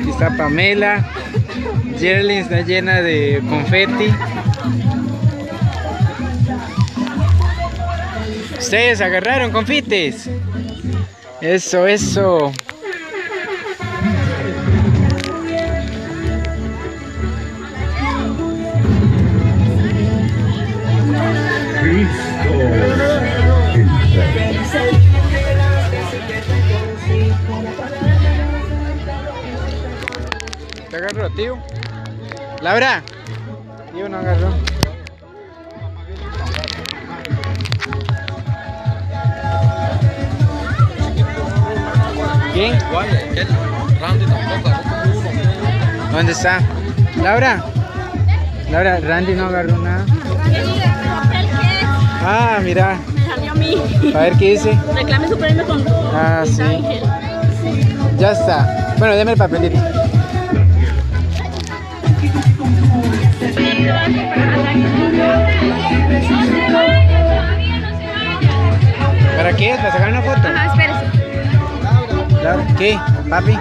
Aquí está Pamela. Jerlin está llena de confeti. Ustedes agarraron confites. Eso, eso. ¿Te agarró, tío? Laura. Tío no agarró. ¿Quién? Aquel Randy tampoco. ¿Dónde está? Laura. Laura, Randy no agarró nada. Ah, mira. Me salió a mí. A ver qué dice. Reclame su premio con Ah, sí. Ángel. Ya está. Bueno, deme el papelito. ¿Para qué? ¿Para sacar una foto? Ajá, espérese. ¿Qué? ¿Papi?